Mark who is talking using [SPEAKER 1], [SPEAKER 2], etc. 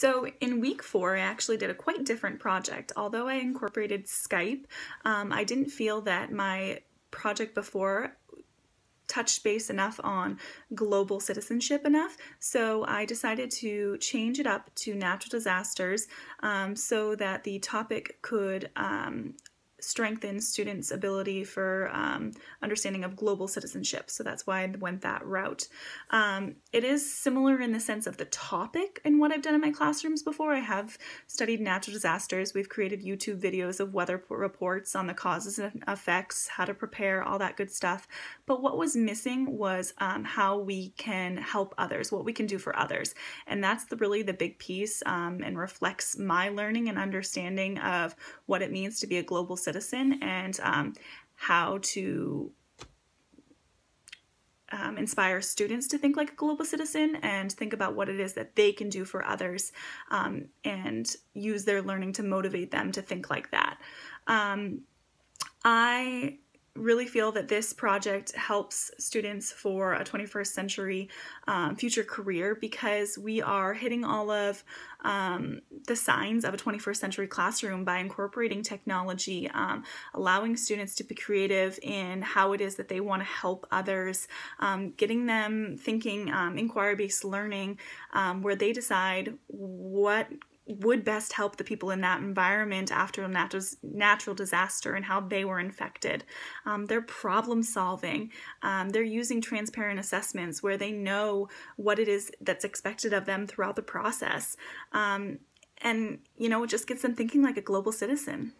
[SPEAKER 1] So in week four, I actually did a quite different project. Although I incorporated Skype, um, I didn't feel that my project before touched base enough on global citizenship enough. So I decided to change it up to natural disasters um, so that the topic could um, strengthen students' ability for um, understanding of global citizenship. So that's why I went that route. Um, it is similar in the sense of the topic and what I've done in my classrooms before. I have studied natural disasters. We've created YouTube videos of weather reports on the causes and effects, how to prepare, all that good stuff. But what was missing was um, how we can help others, what we can do for others. And that's the, really the big piece um, and reflects my learning and understanding of what it means to be a global citizen citizen and um, how to um, inspire students to think like a global citizen and think about what it is that they can do for others um, and use their learning to motivate them to think like that. Um, I really feel that this project helps students for a 21st century um, future career because we are hitting all of um, the signs of a 21st century classroom by incorporating technology, um, allowing students to be creative in how it is that they want to help others, um, getting them thinking um, inquiry based learning um, where they decide what would best help the people in that environment after a natural, natural disaster and how they were infected. Um, they're problem solving. Um, they're using transparent assessments where they know what it is that's expected of them throughout the process. Um, and, you know, it just gets them thinking like a global citizen.